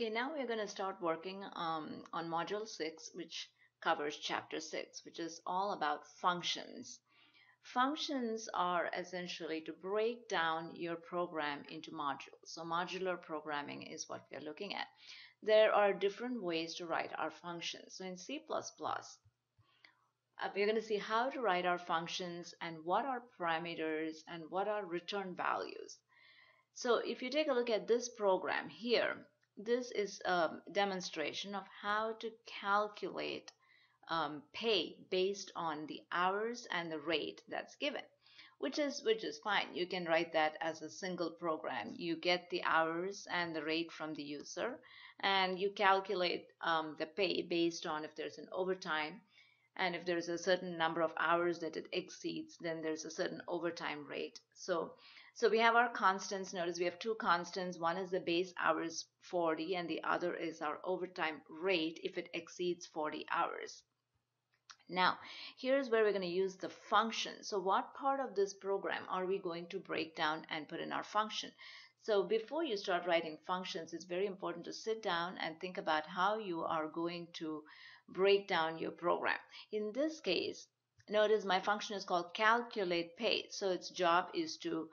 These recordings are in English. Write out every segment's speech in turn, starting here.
Okay, now we're going to start working um, on Module 6, which covers Chapter 6, which is all about functions. Functions are essentially to break down your program into modules. So modular programming is what we're looking at. There are different ways to write our functions. So in C++, uh, we're going to see how to write our functions and what are parameters and what are return values. So if you take a look at this program here, this is a demonstration of how to calculate um, pay based on the hours and the rate that's given which is which is fine. You can write that as a single program. You get the hours and the rate from the user and you calculate um, the pay based on if there's an overtime and if there's a certain number of hours that it exceeds then there's a certain overtime rate. So so we have our constants. Notice we have two constants. One is the base hours 40 and the other is our overtime rate if it exceeds 40 hours. Now, here's where we're going to use the function. So what part of this program are we going to break down and put in our function? So before you start writing functions, it's very important to sit down and think about how you are going to break down your program. In this case, notice my function is called calculate pay. So its job is to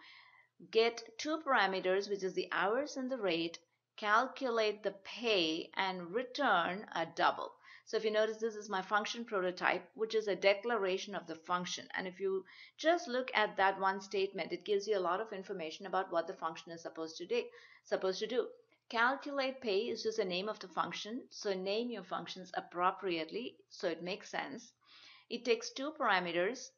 get two parameters, which is the hours and the rate, calculate the pay, and return a double. So if you notice, this is my function prototype, which is a declaration of the function. And if you just look at that one statement, it gives you a lot of information about what the function is supposed to do. Supposed to do. Calculate pay is just the name of the function. So name your functions appropriately so it makes sense. It takes two parameters,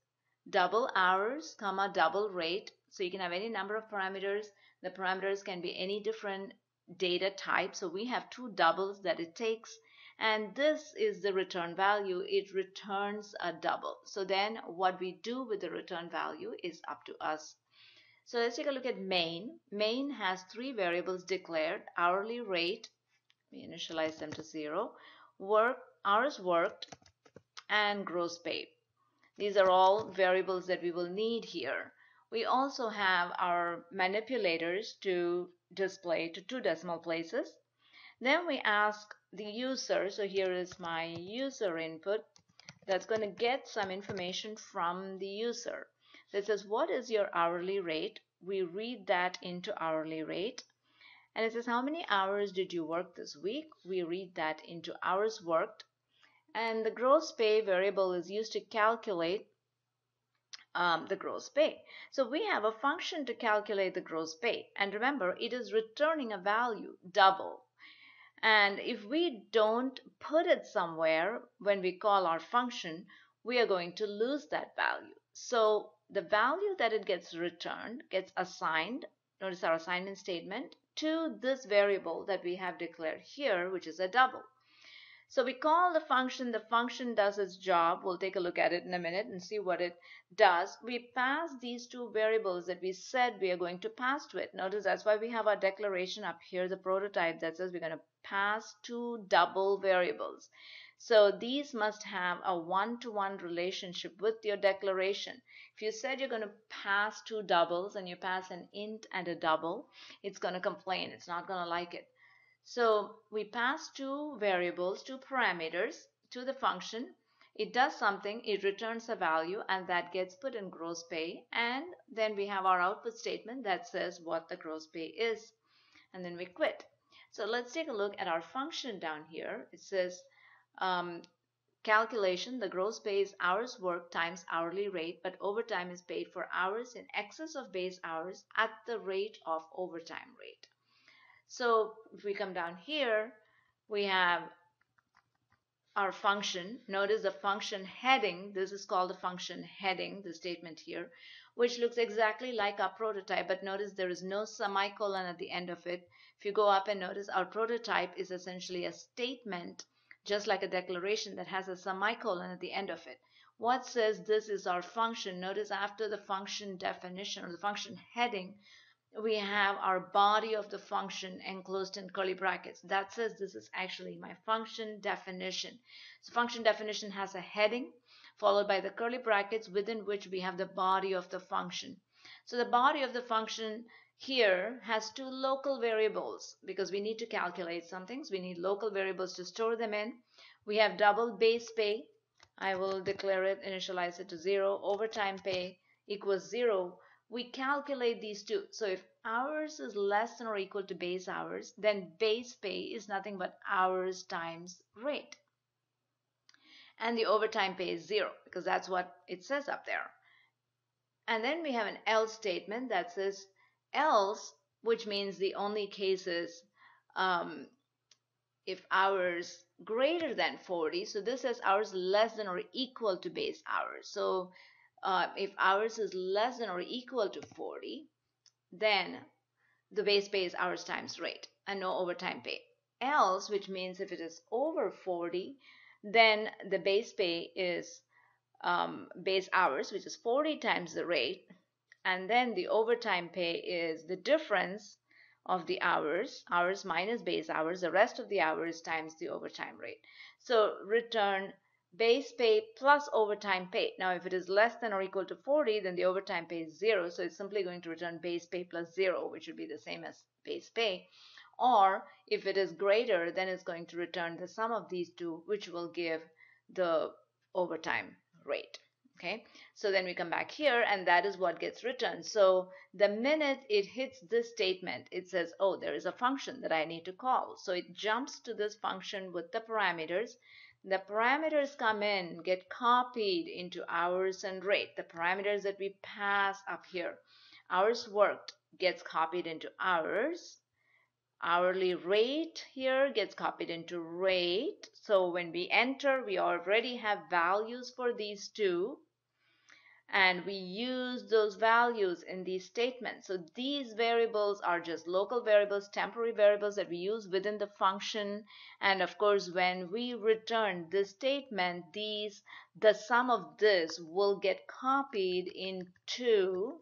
double hours, comma, double rate, so you can have any number of parameters. The parameters can be any different data type. So we have two doubles that it takes. And this is the return value. It returns a double. So then what we do with the return value is up to us. So let's take a look at main. Main has three variables declared, hourly rate, we initialize them to zero, work, hours worked, and gross pay. These are all variables that we will need here. We also have our manipulators to display to two decimal places. Then we ask the user, so here is my user input, that's going to get some information from the user. That says, what is your hourly rate? We read that into hourly rate. And it says, how many hours did you work this week? We read that into hours worked. And the gross pay variable is used to calculate um, the gross pay. So we have a function to calculate the gross pay. And remember, it is returning a value, double. And if we don't put it somewhere when we call our function, we are going to lose that value. So the value that it gets returned gets assigned, notice our assignment statement, to this variable that we have declared here, which is a double. So we call the function, the function does its job. We'll take a look at it in a minute and see what it does. We pass these two variables that we said we are going to pass to it. Notice that's why we have our declaration up here, the prototype that says we're going to pass two double variables. So these must have a one-to-one -one relationship with your declaration. If you said you're going to pass two doubles and you pass an int and a double, it's going to complain. It's not going to like it. So we pass two variables, two parameters to the function. It does something, it returns a value and that gets put in gross pay. And then we have our output statement that says what the gross pay is. And then we quit. So let's take a look at our function down here. It says um, calculation, the gross pay is hours worked times hourly rate, but overtime is paid for hours in excess of base hours at the rate of overtime rate. So if we come down here, we have our function. Notice the function heading. This is called the function heading, the statement here, which looks exactly like our prototype. But notice there is no semicolon at the end of it. If you go up and notice our prototype is essentially a statement, just like a declaration that has a semicolon at the end of it. What says this is our function? Notice after the function definition or the function heading, we have our body of the function enclosed in curly brackets. That says this is actually my function definition. So function definition has a heading followed by the curly brackets within which we have the body of the function. So the body of the function here has two local variables because we need to calculate some things. We need local variables to store them in. We have double base pay. I will declare it, initialize it to zero. Overtime pay equals zero. We calculate these two. So if hours is less than or equal to base hours, then base pay is nothing but hours times rate. And the overtime pay is zero because that's what it says up there. And then we have an else statement that says else, which means the only cases um, if hours greater than 40. So this says hours less than or equal to base hours. So uh, if hours is less than or equal to 40, then the base pay is hours times rate and no overtime pay. Else, which means if it is over 40, then the base pay is um, base hours, which is 40 times the rate, and then the overtime pay is the difference of the hours, hours minus base hours, the rest of the hours times the overtime rate. So return base pay plus overtime pay. Now, if it is less than or equal to 40, then the overtime pay is zero. So it's simply going to return base pay plus zero, which would be the same as base pay. Or if it is greater, then it's going to return the sum of these two, which will give the overtime rate okay so then we come back here and that is what gets returned so the minute it hits this statement it says oh there is a function that I need to call so it jumps to this function with the parameters the parameters come in get copied into hours and rate. The parameters that we pass up here. Hours worked gets copied into hours. Hourly rate here gets copied into rate. So when we enter we already have values for these two and we use those values in these statements. So these variables are just local variables, temporary variables that we use within the function. And of course, when we return this statement, these the sum of this will get copied into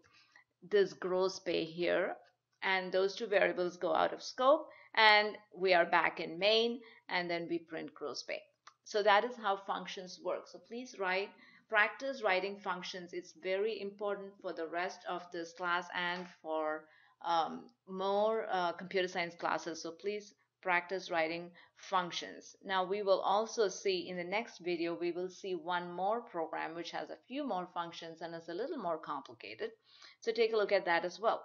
this gross pay here. And those two variables go out of scope and we are back in main and then we print gross pay. So that is how functions work. So please write practice writing functions. It's very important for the rest of this class and for um, more uh, computer science classes. So please practice writing functions. Now we will also see in the next video, we will see one more program which has a few more functions and is a little more complicated. So take a look at that as well.